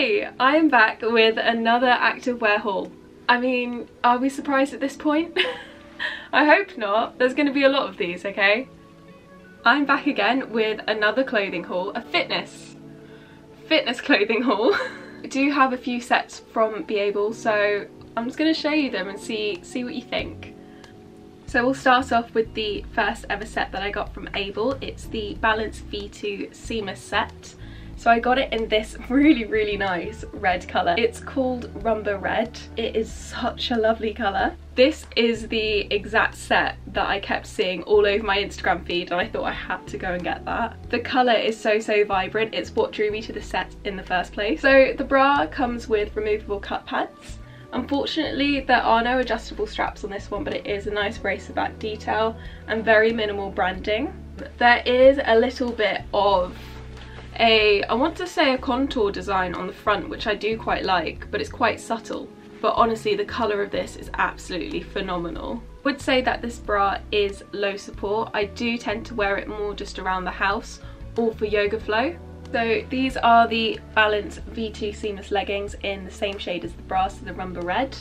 Hi, I am back with another activewear haul. I mean, are we surprised at this point? I hope not. There's going to be a lot of these, okay? I'm back again with another clothing haul, a fitness, fitness clothing haul. I do have a few sets from Beable, so I'm just going to show you them and see, see what you think. So we'll start off with the first ever set that I got from AYBL. It's the Balance V2 Seamless set. So I got it in this really, really nice red colour. It's called Rumba Red. It is such a lovely colour. This is the exact set that I kept seeing all over my Instagram feed and I thought I had to go and get that. The colour is so, so vibrant. It's what drew me to the set in the first place. So the bra comes with removable cup pads. Unfortunately, there are no adjustable straps on this one, but it is a nice bracer back detail and very minimal branding. There is a little bit of a, I want to say a contour design on the front, which I do quite like, but it's quite subtle. But honestly, the colour of this is absolutely phenomenal. I would say that this bra is low support. I do tend to wear it more just around the house or for yoga flow. So these are the Balance V2 seamless leggings in the same shade as the bra, so the Rumba Red.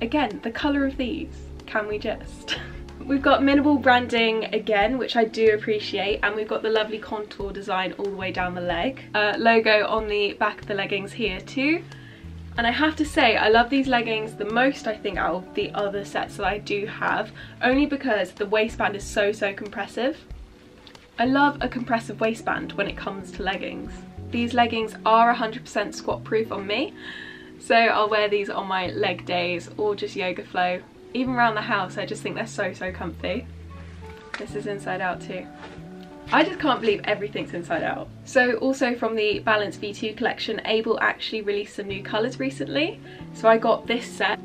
Again, the colour of these, can we just? We've got minimal branding again, which I do appreciate, and we've got the lovely contour design all the way down the leg. Uh, logo on the back of the leggings here too. And I have to say, I love these leggings the most, I think, out of the other sets that I do have, only because the waistband is so, so compressive. I love a compressive waistband when it comes to leggings. These leggings are 100% squat proof on me, so I'll wear these on my leg days or just yoga flow even around the house I just think they're so so comfy. This is inside out too. I just can't believe everything's inside out. So also from the Balance V2 collection, AYBL actually released some new colours recently. So I got this set.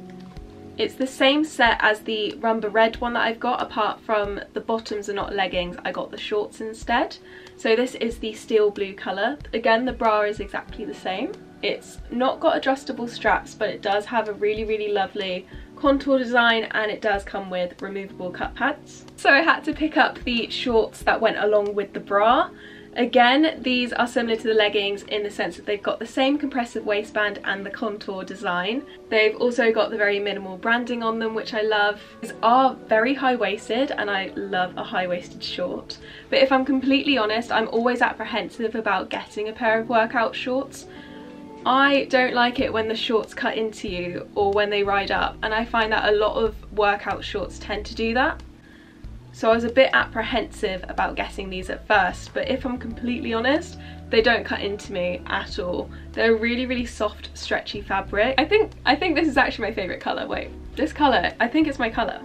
It's the same set as the Rumba Red one that I've got, apart from the bottoms are not leggings, I got the shorts instead. So this is the steel blue colour. Again, the bra is exactly the same. It's not got adjustable straps, but it does have a really, really lovely contour design and it does come with removable cup pads. So I had to pick up the shorts that went along with the bra. Again, these are similar to the leggings in the sense that they've got the same compressive waistband and the contour design. They've also got the very minimal branding on them, which I love. These are very high-waisted and I love a high-waisted short. But if I'm completely honest, I'm always apprehensive about getting a pair of workout shorts I don't like it when the shorts cut into you or when they ride up and I find that a lot of workout shorts tend to do that. So I was a bit apprehensive about getting these at first but if I'm completely honest they don't cut into me at all. They're really really soft stretchy fabric. I think I think this is actually my favourite colour. Wait, this colour, I think it's my colour.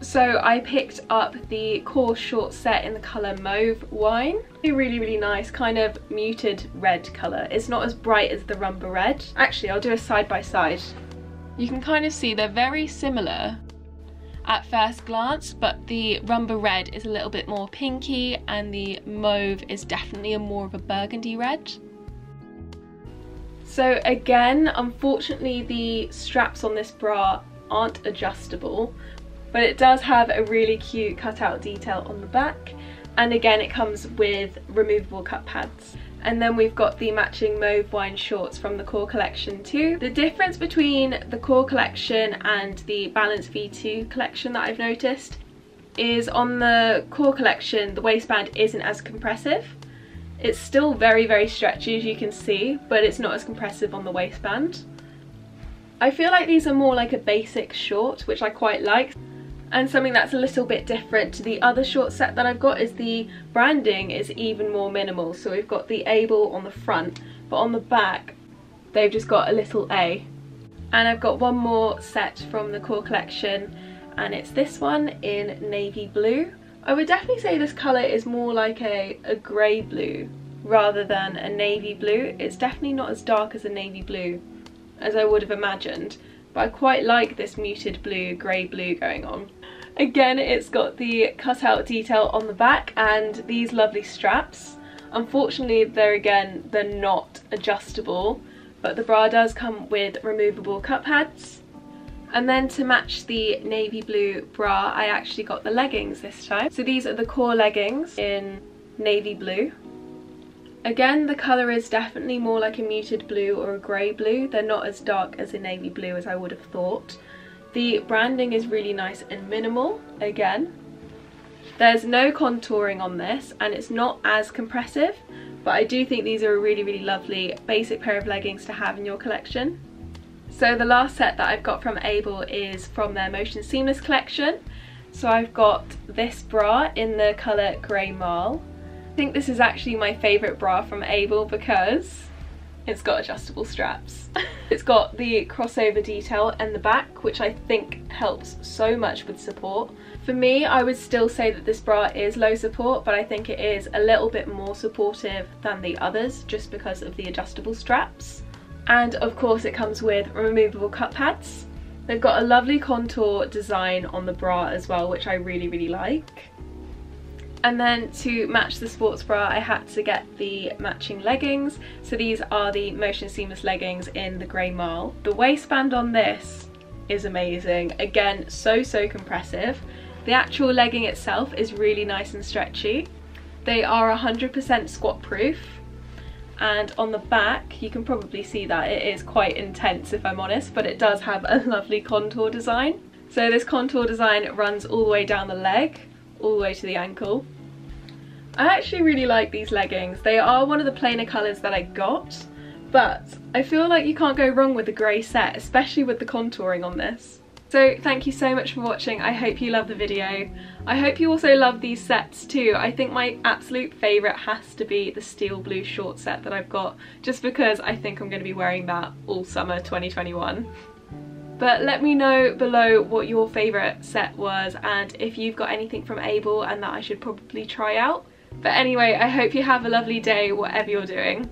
So I picked up the core short set in the colour Mauve Wine. A really, really nice, kind of muted red colour. It's not as bright as the Rumba Red. Actually, I'll do a side by side. You can kind of see they're very similar at first glance, but the Rumba Red is a little bit more pinky and the Mauve is definitely a more of a burgundy red. So again, unfortunately the straps on this bra aren't adjustable, but it does have a really cute cutout detail on the back and again it comes with removable cup pads and then we've got the matching mauve wine shorts from the core collection too. The difference between the core collection and the Balance V2 collection that I've noticed is on the core collection the waistband isn't as compressive. It's still very very stretchy as you can see but it's not as compressive on the waistband. I feel like these are more like a basic short which I quite like and something that's a little bit different to the other short set that I've got is the branding is even more minimal. So we've got the AYBL on the front but on the back they've just got a little A. And I've got one more set from the core collection and it's this one in navy blue. I would definitely say this colour is more like a, a grey blue rather than a navy blue. It's definitely not as dark as a navy blue as I would have imagined but I quite like this muted blue, grey blue going on. Again, it's got the cutout detail on the back and these lovely straps. Unfortunately, they're again, they're not adjustable, but the bra does come with removable cup pads. And then to match the navy blue bra, I actually got the leggings this time. So these are the core leggings in navy blue. Again, the colour is definitely more like a muted blue or a grey blue. They're not as dark as a navy blue as I would have thought. The branding is really nice and minimal, again. There's no contouring on this and it's not as compressive, but I do think these are a really, really lovely basic pair of leggings to have in your collection. So the last set that I've got from AYBL is from their Motion Seamless collection. So I've got this bra in the colour Grey Marl. I think this is actually my favourite bra from AYBL because it's got adjustable straps. it's got the crossover detail in the back which I think helps so much with support. For me I would still say that this bra is low support but I think it is a little bit more supportive than the others just because of the adjustable straps. And of course it comes with removable cup pads. They've got a lovely contour design on the bra as well which I really really like. And then to match the sports bra, I had to get the matching leggings. So these are the Motion Seamless leggings in the grey marl. The waistband on this is amazing. Again, so, so compressive. The actual legging itself is really nice and stretchy. They are 100% squat proof. And on the back, you can probably see that it is quite intense if I'm honest, but it does have a lovely contour design. So this contour design runs all the way down the leg all the way to the ankle. I actually really like these leggings. They are one of the plainer colours that I got, but I feel like you can't go wrong with the grey set, especially with the contouring on this. So thank you so much for watching. I hope you love the video. I hope you also love these sets too. I think my absolute favourite has to be the steel blue short set that I've got, just because I think I'm going to be wearing that all summer 2021. But let me know below what your favourite set was and if you've got anything from AYBL and that I should probably try out. But anyway, I hope you have a lovely day whatever you're doing.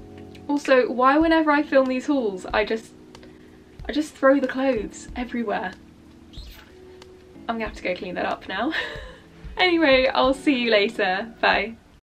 Also, why whenever I film these hauls, I just, I just throw the clothes everywhere. I'm gonna have to go clean that up now. anyway, I'll see you later. Bye.